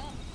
Zombie.